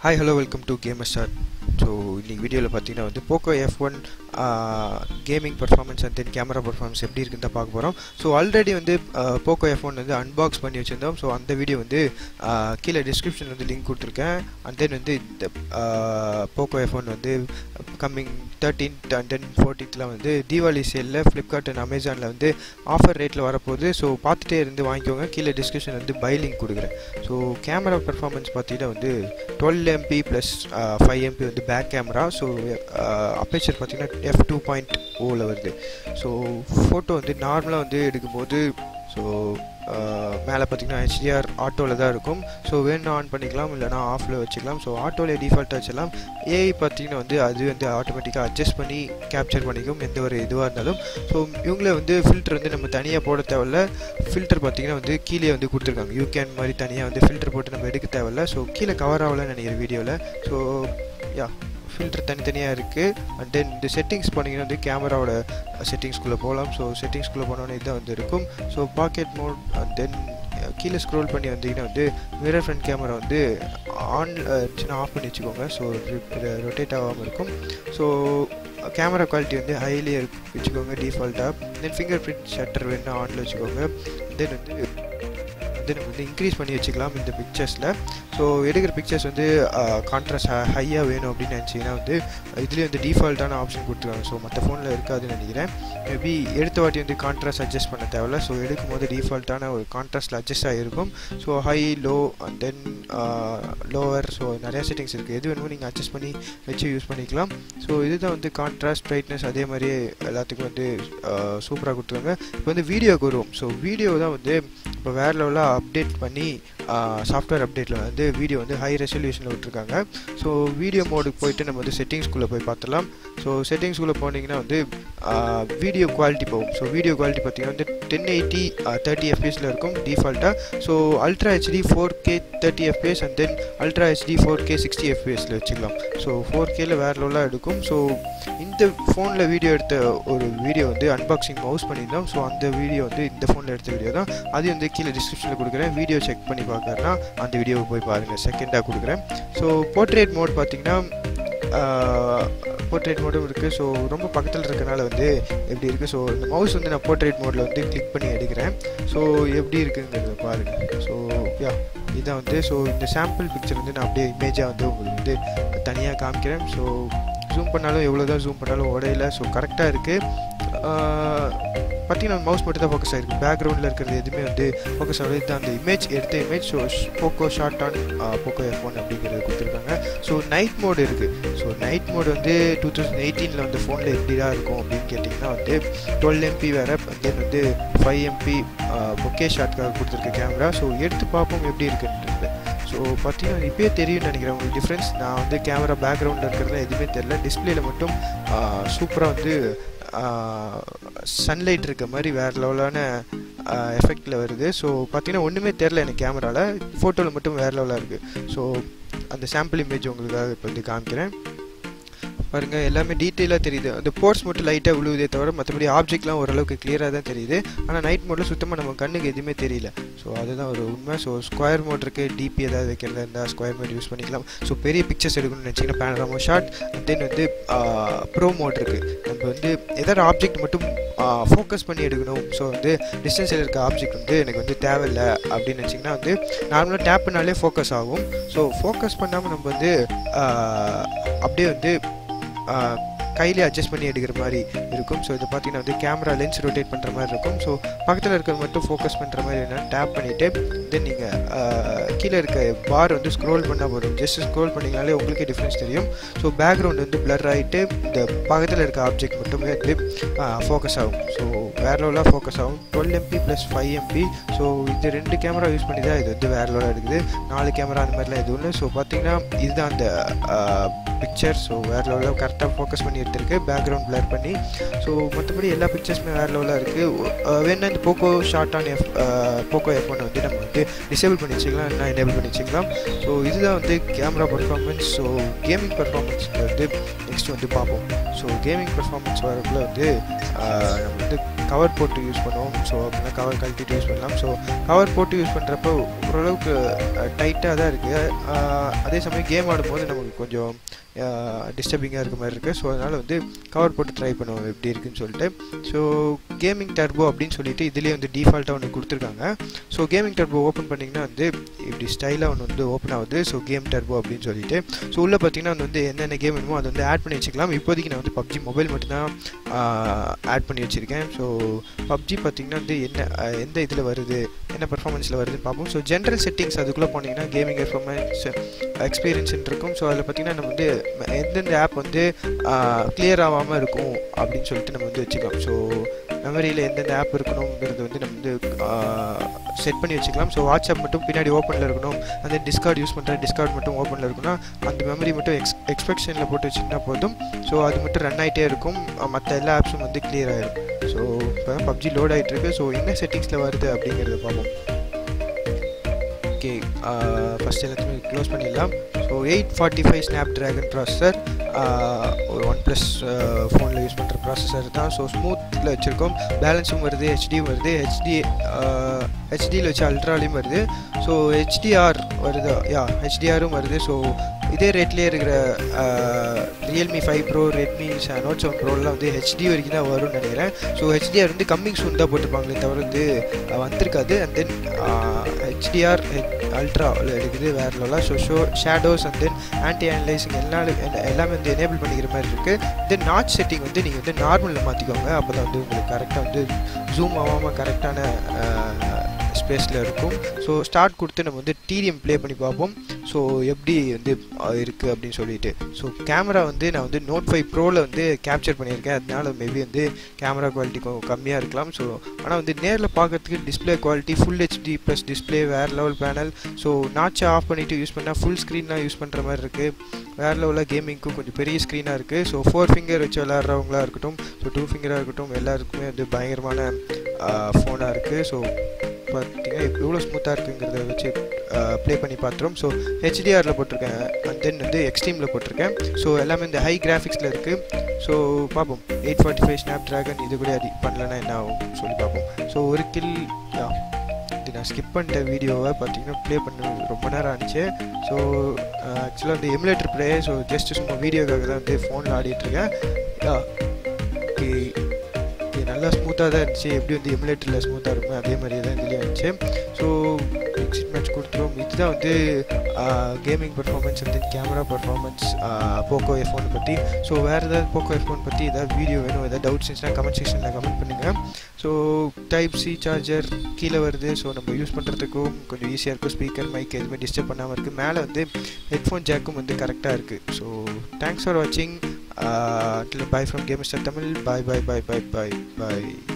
Hi hello welcome to gamer star so இன்னைக்கு வீடியோவில் பார்த்தீங்கன்னா வந்து Poco F one gaming performance and then camera performance எப்படி இருக்குன்னு தான் பார்க்க போகிறோம் ஸோ ஆல்ரெடி வந்து போக்கோ எஃபோன் வந்து அன்பாக்ஸ் பண்ணி வச்சுருந்தோம். ஸோ அந்த வீடியோ வந்து கீழே டிஸ்கிரிப்ஷன் வந்து லிங்க் கொடுத்துருக்கேன். அண்ட் தென் வந்து இந்த போக்கோ எஃபோன் வந்து கம்மிங் தேர்ட்டீன்த் அண்ட் தென் ஃபோர்டீன்த்தில் வந்து தீபாவளி சேலில் ஃப்ளிப்கார்ட் அண்ட் அமேசானில் வந்து ஆஃபர் ரேட்டில் வரப்போகுது. ஸோ பார்த்துட்டே இருந்து வாங்கிக்கோங்க. கீழே டிஸ்கிரிப்ஷன் வந்து பை லிங்க் கொடுக்குறேன். ஸோ கேமரா பர்ஃபார்மன்ஸ் பார்த்தீங்கன்னா வந்து twelve MP plus five MP வந்து பேக் கேமரா ஸோ அப்பேச்சர் பார்த்தீங்கன்னா எஃப் டூ பாயிண்ட் ஓவில் வருது. ஸோ ஃபோட்டோ வந்து நார்மலாக வந்து எடுக்கும்போது ஸோ மேலே பார்த்தீங்கன்னா ஹெச்டிஆர் ஆட்டோவில் தான் இருக்கும். ஸோ வேணும் ஆன் பண்ணிக்கலாம் இல்லைனா ஆஃபில் வச்சுக்கலாம். ஸோ ஆட்டோவில் டிஃபால்ட்டாக வச்சிடலாம் ஏஐ பார்த்தீங்கன்னா வந்து அது வந்து ஆட்டோமேட்டிக்காக அட்ஜஸ்ட் பண்ணி கேப்சர் பண்ணிக்கும் எந்த ஒரு இதுவாக இருந்தாலும். ஸோ இவங்களே வந்து ஃபில்டர் வந்து நம்ம தனியாக போட தேவையில்ல. ஃபில்டர் பார்த்தீங்கன்னா வந்து கீழே வந்து கொடுத்துருக்காங்க. யூகேன் மாதிரி தனியாக வந்து ஃபில்டர் போட்டு நம்ம எடுக்க தேவையில்ல. ஸோ கீழே கவர் ஆகலன்னு நினைக்கிறேன் வீடியோவில் ஸோ யா ஃபில்டர் தனித்தனியாக இருக்குது அண்ட் தென் இந்த செட்டிங்ஸ் பண்ணிங்கன்னா வந்து கேமராவோட செட்டிங்ஸ்குள்ளே போகலாம். ஸோ செட்டிங்ஸ்குள்ளே போனோன்னே இதான் வந்து இருக்கும். So pocket mode and then கீழே ஸ்க்ரோல் பண்ணி வந்தீங்கன்னா வந்து மிரர் ஃப்ரண்ட் கேமரா வந்து ஆன் சின்ன ஆஃப் பண்ணி வச்சுக்கோங்க. ஸோ ரொட்டேட் ஆகாமல் இருக்கும். ஸோ கேமரா குவாலிட்டி வந்து ஹைலி வச்சுக்கோங்க டிஃபால்ட்டாக தென் ஃபிங்கர் பிரிண்ட் ஷட்டர் வேணும்னா ஆனில் வச்சுக்கோங்க. தென் வந்து வந்து நம்ம வந்து இன்க்ரீஸ் பண்ணி வச்சுக்கலாம் இந்த பிக்சர்ஸில் ஸோ எடுக்கிற பிக்சர்ஸ் வந்து கான்ட்ராஸ்ட் ஹையாக வேணும் அப்படின்னு நினச்சிங்கன்னா வந்து இதுலேயே வந்து டிஃபால்ட்டான ஆப்ஷன் கொடுத்துருக்காங்க ஸோ மற்ற ஃபோனில் இருக்காதுன்னு நினைக்கிறேன். மேபி எடுத்த வாட்டி வந்து கான்ட்ராஸ்ட் அட்ஜஸ்ட் பண்ண தேவையில்ல. ஸோ எடுக்கும் போது டிஃபால்ட்டான ஒரு கான்ட்ராஸ்ட்டில் அட்ஜஸ்ட் ஆகிருக்கும் so high low and then lower so நிறையா செட்டிங்ஸ் இருக்குது எது வேணுமோ நீங்கள் அட்ஜஸ்ட் பண்ணி வச்சு யூஸ் பண்ணிக்கலாம். ஸோ இதுதான் வந்து கான்ட்ராஸ்ட் பிரைட்னஸ் அதே மாதிரியே எல்லாத்துக்கும் வந்து சூப்பராக கொடுத்துருக்காங்க இப்போ வந்து வீடியோக்கு வருவோம். ஸோ வீடியோ தான் வந்து இப்போ வேறு லெவலாக அப்டேட் பண்ணி சாஃப்ட்வேர் அப்டேட்டில் வந்து வீடியோ வந்து ஹை ரெசல்யூஷனில் விட்டுருக்காங்க. ஸோ வீடியோ மோடுக்கு போயிட்டு நம்ம வந்து செட்டிங்ஸ்குள்ளே போய் பார்த்துலாம் ஸோ செட்டிங்ஸ்குள்ளே போனீங்கன்னா வந்து வீடியோ குவாலிட்டி போகும். ஸோ வீடியோ குவாலிட்டி பார்த்தீங்கன்னா வந்து டென் எயிட்டி தேர்ட்டி எஃப்பிஎஸில் இருக்கும் டிஃபால்ட்டாக so ultra HD four K thirty FPS and then ultra HD four K sixty எஃப்பிஎஸில் வச்சுக்கலாம். ஸோ ஃபோர் கேல வேறு லெவலாக எடுக்கும். ஸோ இந்த ஃபோனில் வீடியோ எடுத்த ஒரு வீடியோ வந்து அன்பாக்சிங் மவுஸ் பண்ணியிருந்தோம். ஸோ அந்த வீடியோ வந்து இந்த ஃபோனில் எடுத்த வீடியோ தான். அது வந்து கீழே டிஸ்கிரிப்ஷனில் கொடுக்குறேன். வீடியோ செக் பண்ணி பார்க்கறனா அந்த வீடியோவை போய் பாருங்கள் செகண்டாக கொடுக்குறேன். ஸோ போர்ட்ரேட் மோட் பார்த்தீங்கன்னா போர்ட்ரேட் மோடும் இருக்குது ஸோ ரொம்ப பக்கத்தில் இருக்கனால வந்து எப்படி இருக்குது ஸோ இந்த மவுஸ் வந்து நான் போர்ட்ரேட் மோடில் வந்து கிளிக் பண்ணி எடுக்கிறேன். ஸோ எப்படி இருக்குங்கிறத பாருங்கள் ஸோ யா இதான் வந்து ஸோ இந்த சாம்பிள் பிக்சர் வந்து நான் அப்படியே இமேஜாக வந்து உங்களுக்கு வந்து தனியாக காமிக்கிறேன். ஸோ ஜூம் பண்ணாலும் எவ்வளோ தான் ஜூம் பண்ணாலும் உடையில ஸோ கரெக்டாக இருக்குது பார்த்தீங்கன்னா மவுஸ் மட்டும் தான் ஃபோக்கஸ் ஆகிருக்கு பேக்ரவுண்டில் இருக்கிறது எதுவுமே வந்து ஃபோக்கஸ் ஆகுது இதுதான் அந்த இமேஜ் எடுத்த image so Poco shot on Poco F அப்படிங்கிறது கொடுத்துருக்காங்க. ஸோ நைட் மோடு இருக்குது ஸோ நைட் மோடு வந்து டூ தௌசண்ட் எயிட்டீனில் வந்து ஃபோனில் எப்படி தான் இருக்கும் அப்படின்னு கேட்டிங்கன்னா வந்து டுவெல் எம்பி வேறு தென் வந்து ஃபைவ் எம்பி பொக்கே ஷாட்காக கொடுத்துருக்க கேமரா ஸோ எடுத்து பார்ப்போம் எப்படி இருக்குன்றது. ஸோ பார்த்தீங்கன்னா இப்போயே தெரியும்னு நினைக்கிறேன். உங்களுக்கு டிஃப்ரென்ஸ் நான் வந்து கேமரா பேக்ரவுண்டில் இருக்கிறதுல எதுவுமே தெரில டிஸ்பிளேயில் மட்டும் சூப்பராக வந்து சன்லைட் இருக்க மாதிரி வேறு லெவலான எஃபெக்டில் வருது. ஸோ பார்த்தீங்கன்னா ஒன்றுமே தெரில எனக்கு கேமராவில் ஃபோட்டோவில் மட்டும் வேறு லெவலாக இருக்குது ஸோ அந்த சாம்பிள் இமேஜ் உங்களுக்காக இப்போ வந்து காமிக்கிறேன். பாருங்க எல்லாமே டீட்டெயிலாக தெரியுது. அந்த போர்ட்ஸ் மட்டும் லைட்டாக விழுவுதே தவிர மற்றபடி ஆப்ஜெக்ட்லாம் ஓரளவுக்கு கிளியராக தான் தெரியுது. ஆனால் நைட் மோடில் சுத்தமாக நம்ம கண்ணுக்கு எதுவுமே தெரியல. ஸோ அதுதான் ஒரு உண்மை. ஸோ ஸ்கொயர் மோட் இருக்குது டிபி ஏதாவது வைக்கிறதா இருந்தால் ஸ்கொயர் மோட் யூஸ் பண்ணிக்கலாம். ஸோ பெரிய பிக்சர்ஸ் எடுக்கணும்னு நினச்சிங்கன்னா பேனராமோ ஷார்ட் தென் வந்து ப்ரோ மோட் இருக்குது நம்ம வந்து எதாவது ஆப்ஜெக்ட் மட்டும் ஃபோக்கஸ் பண்ணி எடுக்கணும். ஸோ வந்து டிஸ்டன்ஸில் இருக்க ஆப்ஜெக்ட் வந்து எனக்கு வந்து தேவையில்லை அப்படின்னு நினச்சிங்கன்னா வந்து நார்மலாக டேப் பண்ணாலே ஃபோக்கஸ் ஆகும். ஸோ ஃபோக்கஸ் பண்ணாமல் நம்ம வந்து அப்படியே வந்து கையிலே அட்ஜஸ்ட் பண்ணி எடுக்கிற மாதிரி இருக்கும். ஸோ இது பார்த்தீங்கன்னா வந்து கேமரா லென்ஸ் ரொட்டேட் பண்ணுற மாதிரி இருக்கும். ஸோ பக்கத்தில் இருக்கிறது மட்டும் ஃபோக்கஸ் பண்ணுற மாதிரி என்ன டேப் பண்ணிவிட்டு தென் நீங்கள் கீழே இருக்க பார் வந்து ஸ்க்ரோல் பண்ணால் போதும். ஜஸ்ட் ஸ்க்ரோல் பண்ணிங்கனாலே உங்களுக்கே டிஃப்ரென்ஸ் தெரியும். ஸோ பேக்ரவுண்ட் வந்து பிளர் ஆகிட்டு இந்த பக்கத்தில் இருக்க ஆப்ஜெக்ட் மட்டுமே வந்து ஃபோக்கஸ் ஆகும். ஸோ வேறு லெவலாக ஃபோக்கஸ் ஆகும். Twelve MP plus five MP so இது ரெண்டு கேமரா யூஸ் பண்ணி தான் இது வந்து வேறு லெவலாக இருக்குது. நாலு கேமரா அந்த மாதிரிலாம் எதுவும் இல்லை. ஸோ பார்த்தீங்கன்னா இதுதான் அந்த பிக்சர் ஸோ வேறு லெவலில் கரெக்டாக ஃபோக்கஸ் பண்ணி எடுத்திருக்கு. பேக்ரவுண்ட் பிளர் பண்ணி. ஸோ மற்றபடி எல்லா பிக்சர்ஸுமே வேறு லெவலாக இருக்குது வேணா இந்த Poco shot on F Poco F one வந்து நம்ம வந்து டிசேபிள் பண்ணி வச்சுக்கலாம். என்ன எனேபிள் பண்ணி வச்சுக்கலாம். ஸோ இதுதான் வந்து camera performance so gaming performance வந்து நெக்ஸ்ட் வந்து பார்ப்போம். ஸோ கேமிங் பர்ஃபார்மன்ஸ் வரக்குள்ள வந்து நம்ம வந்து கவர் போட்டு யூஸ் பண்ணுவோம். ஸோ அப்படின்னா கவர் கழட்டிட்டு யூஸ் பண்ணலாம். ஸோ கவர் போட்டு யூஸ் பண்ணுறப்போ ஓரளவுக்கு டைட்டாக தான் இருக்குது அதே சமயம் கேம் ஆடும்போது நமக்கு கொஞ்சம் டிஸ்டர்பிங்காக இருக்க மாதிரி இருக்குது ஸோ அதனால் வந்து கவர் போட்டு ட்ரை பண்ணுவோம். எப்படி இருக்குன்னு சொல்லிட்டு. ஸோ கேமிங் டர்போ அப்படின்னு சொல்லிட்டு இதுலேயே வந்து டிஃபால்ட்டாக ஒன்று கொடுத்துருக்காங்க. ஸோ கேமிங் டர்போ ஓப்பன் பண்ணிங்கன்னா வந்து இப்படி ஸ்டைலாக ஒன்று வந்து ஓப்பன் ஆகுது. ஸோ கேம் டர்போ அப்படின்னு சொல்லிட்டு. ஸோ உள்ளே பார்த்தீங்கன்னா வந்து என்னென்ன கேம் வேணுமோ அதை வந்து ஆட் பண்ணி வச்சுக்கலாம். இப்போதைக்கு நான் வந்து பப்ஜி மொபைல் மட்டும்தான் ஆட் பண்ணி வச்சுருக்கேன். ஸோ பப்ஜி பார்த்தீங்கன்னா வந்து என்ன எந்த இதில் வருது என்ன பர்ஃபார்மன்ஸில் வருதுன்னு பார்ப்போம். ஸோ ஜென்ரல் செட்டிங்ஸ் அதுக்குள்ளே போனீங்கன்னா கேமிங் பர்ஃபார்மன்ஸ் எக்ஸ்பீரியன்ஸ் இருக்கும். ஸோ அதில் பார்த்தீங்கன்னா நம்ம வந்து எந்தெந்த ஆப் வந்து கிளியர் ஆகாமல் இருக்கும் அப்படின்னு சொல்லிட்டு நம்ம வந்து வச்சுக்கலாம். ஸோ மெமரியில் எந்தெந்த ஆப் இருக்கணுங்கிறது வந்து நம்ம வந்து செட் பண்ணி வச்சுக்கலாம். ஸோ வாட்ஸ்அப் மட்டும் பின்னாடி ஓப்பனில் இருக்கணும். அந்த டிஸ்கார்ட் யூஸ் பண்ணுற டிஸ்கார்ட் மட்டும் ஓப்பனில் இருக்கணும்னா அந்த மெமரி மட்டும் எக்ஸ் எக்ஸ்பெக்ஷனில் போட்டு வச்சிங்கன்னா போதும். ஸோ அது மட்டும் ரன் ஆகிட்டே இருக்கும். மற்ற எல்லா ஆப்ஸும் வந்து கிளியர் ஆகிடும் ஸோ இப்போ பப்ஜி லோட் ஆகிட்டு இருக்கு ஸோ என்ன செட்டிங்ஸில் வருது அப்படிங்கிறத பார்ப்போம். ஓகே ஃபஸ்ட் uh, எல்லாத்தையுமே க்ளோஸ் பண்ணிடலாம். So eight forty five Snapdragon processor ஒரு ஒன் ப்ளஸ் ஃபோனில் யூஸ் பண்ணுற ப்ராசஸர் தான். ஸோ ஸ்மூத்தில் வச்சுருக்கோம். பேலன்ஸும் வருது ஹெச்டியும் வருது. ஹெச்டி ஹெச்டியில் uh, வச்சு அல்ட்ராலையும் வருது. ஸோ ஹெச்டிஆர் வருது. யா ஹெச்டிஆரும் வருது. ஸோ இதே ரேட்லேயே இருக்கிற Realme five Pro Redmi Note seven ப்ரோலாம் வந்து ஹெச்டி வரைக்கும் தான் வரும்னு நினைக்கிறேன். ஸோ ஹெச்டிஆர் வந்து கம்மிங் சூன் தான் போட்டிருப்பாங்களே தவிர வந்து வந்திருக்காது. அண்ட் தென் ஹெச்டிஆர் அல்ட்ரா இருக்குது வேற லெவலாக so show shadows and then anti analysing எல்லா எல்லாமே வந்து எனேபிள் பண்ணிக்கிற மாதிரி இருக்குது தென் நாட் செட்டிங் வந்து நீங்கள் வந்து நார்மலில் மாற்றிக்கோங்க அப்போ தான் வந்து உங்களுக்கு கரெக்டாக வந்து ஜூம் ஆகாமல் கரெக்டான ஸ்பேஸில் இருக்கும். ஸோ ஸ்டார்ட் கொடுத்து நம்ம வந்து டிடிஎம் ப்ளே பண்ணி பார்ப்போம். ஸோ எப்படி வந்து இருக்குது அப்படின்னு சொல்லிட்டு. ஸோ கேமரா வந்து நான் வந்து நோட் ஃபைவ் ப்ரோவில் வந்து கேப்சர் பண்ணியிருக்கேன். அதனால மேபி வந்து கேமரா குவாலிட்டி கம்மியாக இருக்கலாம். ஸோ ஆனால் வந்து நேரில் பார்க்கறதுக்கு display quality full HD plus display வேறு லெவல் பேனல் ஸோ நாச்சை ஆஃப் பண்ணிவிட்டு யூஸ் பண்ணால் ஃபுல் ஸ்க்ரீன்லாம் யூஸ் பண்ணுற மாதிரி இருக்குது வேறு லெவலில் கேமிங்க்கும் கொஞ்சம் பெரிய ஸ்க்ரீனாக இருக்குது ஸோ ஃபோர் ஃபிங்கர் வச்சு விளாட்றவங்களா இருக்கட்டும். ஸோ டூ ஃபிங்கராக இருக்கட்டும். எல்லாருக்குமே வந்து பயங்கரமான ஃபோனாக இருக்குது ஸோ பார்த்தீங்கன்னா எவ்வளோ ஸ்மூத்தாக இருக்குங்கிறத வச்சு ப்ளே பண்ணி பார்த்துரும். ஸோ ஹெச்டிஆரில் போட்டிருக்கேன். அண்ட் தென் வந்து எக்ஸ்ட்ரீமில் போட்டிருக்கேன். ஸோ எல்லாமே இந்த ஹை கிராஃபிக்ஸில் இருக்குது ஸோ பார்ப்போம். Eight forty five Snapdragon இது கூட அது பண்ணலன்னா என்ன ஆகும் சொல்லி பார்ப்போம். ஸோ ஒரு கில் இது நான் ஸ்கிப் பண்ணிட்ட வீடியோவை பார்த்தீங்கன்னா ப்ளே பண்ண ரொம்ப நேரம் ஆனிச்சு ஸோ ஆக்சுவலாக வந்து எமுலேட்டர் ப்ளே ஸோ ஜஸ்ட் சும்மா வீடியோக்காக தான் வந்து ஃபோனில் ஆடிட்டுருக்கேன் ஓகே. நல்லா ஸ்மூத்தாக தான் இருந்துச்சு. எப்படி வந்து எமுலேட்டரில் ஸ்மூத்தாக இருக்கும் அதே மாதிரியே தான் இதுலேயே இருந்துச்சு. ஸோ எக்ஸிட் மேட்ச் கொடுத்துருவோம் இதுதான் வந்து gaming performance and then camera performance Poco F one பற்றி ஸோ வேறு ஏதாவது போக்கோ எஃபோன் பற்றி ஏதாவது வீடியோ வேணும் ஏதாவது டவுட்ஸ் இருந்துச்சுன்னா கமெண்ட் செக்ஷனில் கமெண்ட் பண்ணுங்கள் ஸோ டைப் சி சார்ஜர் கீழே வருது. ஸோ நம்ம யூஸ் பண்ணுறதுக்கும் கொஞ்சம் ஈஸியாக இருக்கும். ஸ்பீக்கர் மைக் எதுவுமே டிஸ்டர்ப் பண்ணாமல் இருக்குது மேலே வந்து ஹெட்ஃபோன் ஜாக்கும் வந்து கரெக்டாக இருக்குது ஸோ தேங்க்ஸ் ஃபார் வாட்சிங் uh, till I from GameStar Tamil. Bye bye bye bye bye bye